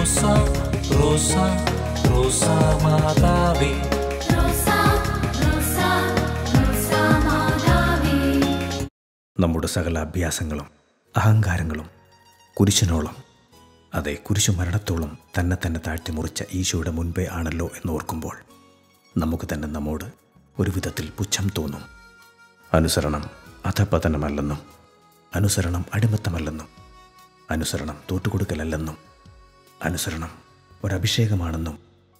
റോസ റോസ റോസ മാതാവേ റോസാ റോസാ റോസാ മാതാവേ നമ്മുടെ സകല അഭ്യാസങ്ങളും അഹങ്കാരങ്ങളും കുരിശിനോളം അതെ കുരിശു മരണത്തോളം തന്നെ തന്നെ താഴ്ത്തി മുറിച്ച ഈശോയുടെ മുൻപേ ആണല്ലോ എന്നോർക്കുമ്പോൾ നമുക്ക് തന്നെ നമ്മോട് ഒരു വിധത്തിൽ പുച്ഛം തോന്നും. അനുസരണം അധപതനമല്ലെന്നും അനുസരണം അടിമത്തമല്ലെന്നും അനുസരണം തോറ്റുകൊടുക്കലല്ലെന്നും അനുസരണം. ഒരഭിഷേകമാണെന്നും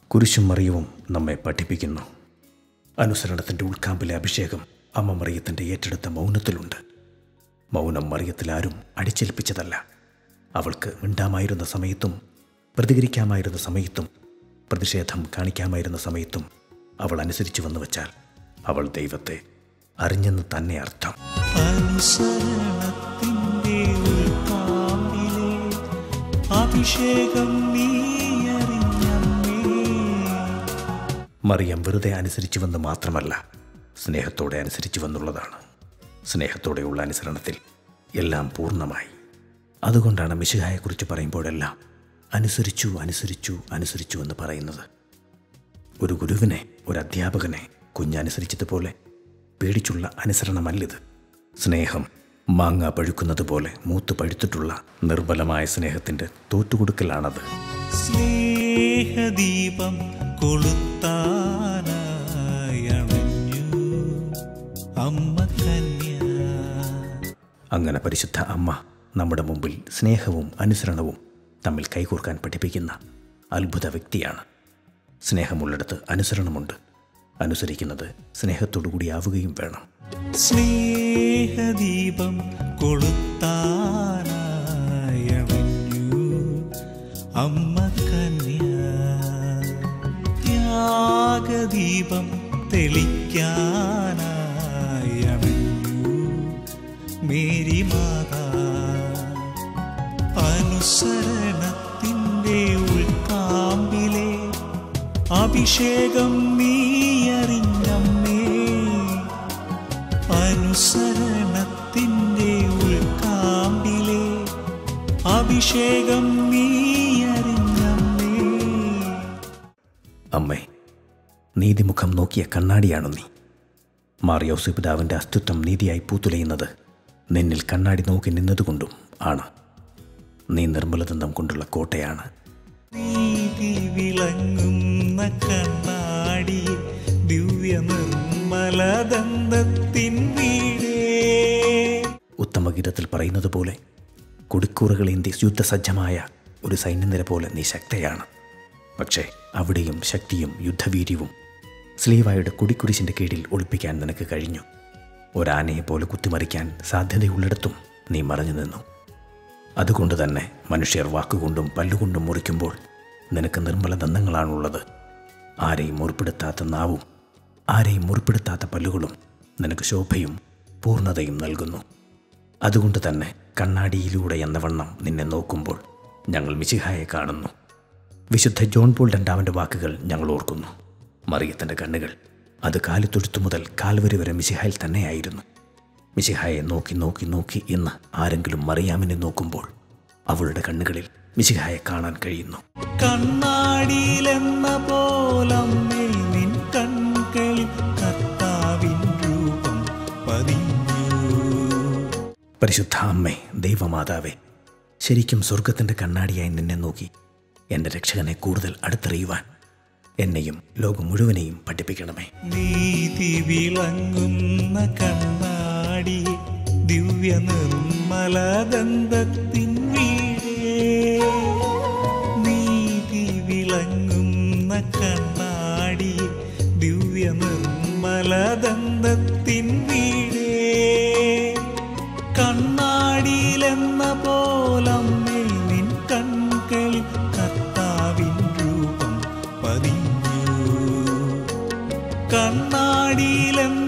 കുരിശും മറിയവും നമ്മെ പഠിപ്പിക്കുന്നു. അനുസരണത്തിന്റെ ഉൾക്കാമ്പിലെ അഭിഷേകം അമ്മ മറിയത്തിന്റെ ഏറ്റെടുത്ത മൗനത്തിലുണ്ട്. മൗനം മറിയത്തിൽ ആരും അടിച്ചേൽപ്പിച്ചതല്ല. അവൾക്ക് മിണ്ടാമായിരുന്ന സമയത്തും പ്രതികരിക്കാമായിരുന്ന സമയത്തും പ്രതിഷേധം കാണിക്കാമായിരുന്ന സമയത്തും അവൾ അനുസരിച്ചു വന്നു വച്ചാൽ അവൾ ദൈവത്തെ അറിഞ്ഞെന്ന് തന്നെ അർത്ഥം. നീ മറിയം വെറുതെ അനുസരിച്ചുവെന്ന് മാത്രമല്ല സ്നേഹത്തോടെ അനുസരിച്ചുവെന്നുള്ളതാണ് സ്നേഹത്തോടെയുള്ള അനുസരണത്തിൽ എല്ലാം പൂർണമായി. അതുകൊണ്ടാണ് മിശിഹായെക്കുറിച്ച് പറയുമ്പോഴെല്ലാം അനുസരിച്ചു അനുസരിച്ചു അനുസരിച്ചു എന്ന് പറയുന്നത്. ഒരു ഗുരുവിനെ ഒരു അധ്യാപകനെ കുഞ്ഞനുസരിച്ചതുപോലെ പേടിച്ചുള്ള അനുസരണമല്ലിത്. സ്നേഹം മാങ്ങ പഴുക്കുന്നത് പോലെ മൂത്ത് പഴുത്തിട്ടുള്ള നിർബലമായ സ്നേഹത്തിന്റെ തോറ്റുകൊടുക്കലാണത്. സ്നേഹദീപം അമ്മ കന്യ. അങ്ങനെ പരിശുദ്ധ അമ്മ നമ്മുടെ മുമ്പിൽ സ്നേഹവും അനുസരണവും തമ്മിൽ കൈകോർക്കാൻ പഠിപ്പിക്കുന്ന അത്ഭുത വ്യക്തിയാണ്. സ്നേഹമുള്ളിടത്ത് അനുസരണമുണ്ട്. അനുസരിക്കുന്നത് സ്നേഹത്തോടുകൂടിയാവുകയും വേണം. സ്നേഹദീപം കൊളുത്താനായു അമ്മ കന്യ ത്യാഗദീപം തെളിക്കാനായി മേരി മാതാ അനുസരണത്തിന്റെ ഉൾക്കാമ്പിലെ അഭിഷേകം നീ അഭിഷേകം നീ അമ്മേ നീതിമുഖം നോക്കിയ കണ്ണാടിയാണു നീ. മാറിയോസ് പിതാവിന്റെ അസ്തിത്വം നീതിയായി പൂത്തുലയുന്നത് നിന്നിൽ കണ്ണാടി നോക്കി നിന്നതുകൊണ്ടും ആണ്. നീ നിർമ്മലദന്തം കൊണ്ടുള്ള കോട്ടയാണ്. നീതി വിളങ്ങുന്ന കണ്ണാടി ദിവ്യ നിർമ്മലദന്തത്തിൻ വീടേ. ഉത്തമഗീതത്തിൽ പറയുന്നത് പോലെ കുടിക്കൂറുകളേന്തി യുദ്ധസജ്ജമായ ഒരു സൈന്യനിര പോലെ നിശക്തയാണ് പക്ഷേ അവിടെയും ശക്തിയും യുദ്ധവീര്യവും സ്ലീവായുടെ കുടിക്കുരിശിന്റെ കീഴിൽ ഒളിപ്പിക്കാൻ നിനക്ക് കഴിഞ്ഞു. ഒരാനയെ പോലെ കുത്തിമറിക്കാൻ സാധ്യതയുള്ളിടത്തും നീ മറഞ്ഞു നിന്നു. അതുകൊണ്ട് തന്നെ മനുഷ്യർ വാക്കുകൊണ്ടും പല്ലുകൊണ്ടും മുറിക്കുമ്പോൾ നിനക്ക് നിർമ്മല ദന്തങ്ങളാണുള്ളത്. ആരെയും മുറിപ്പെടുത്താത്ത നാവും ആരെയും മുറിപ്പെടുത്താത്ത പല്ലുകളും നിനക്ക് ശോഭയും പൂർണതയും നൽകുന്നു. അതുകൊണ്ട് തന്നെ കണ്ണാടിയിലൂടെ എന്ന വണ്ണം നിന്നെ നോക്കുമ്പോൾ ഞങ്ങൾ മിശിഹായെ കാണുന്നു. വിശുദ്ധ ജോൺ പോൾ രണ്ടാമന്റെ വാക്കുകൾ ഞങ്ങൾ ഓർക്കുന്നു. മറിയത്തിന്റെ കണ്ണുകൾ അത് കാലിത്തൊഴുത്തു മുതൽ കാൽവരി വരെ മിശിഹായിൽ തന്നെയായിരുന്നു. മിശിഹായെ നോക്കി നോക്കി നോക്കി എന്ന് ആരെങ്കിലും മറിയാമിനെ നോക്കുമ്പോൾ അവളുടെ കണ്ണുകളിൽ മിശിഹായെ കാണാൻ കഴിയുന്നു. കണ്ണാടിയിലെന്ന പോലമ്മേ നിൻ കർത്താവിൻ രൂപം പതിഞ്ഞു. പരിശുദ്ധ അമ്മേ ദൈവമാതാവേ ശരിക്കും സ്വർഗത്തിന്റെ കണ്ണാടിയായി നിന്നെ നോക്കി എന്റെ രക്ഷകനെ കൂടുതൽ അടുത്തറിയുവാൻ എന്നെയും ലോകം മുഴുവനെയും പഠിപ്പിക്കണമേ. നീതി വിളങ്ങുന്ന കണ്ണാടി ദിവ്യ നിർമ്മലദന്തത്തിൻ നീതി വിളങ്ങുന്ന കണ്ണാടി ദിവ്യ കണ്ണാടിയിലെന്ന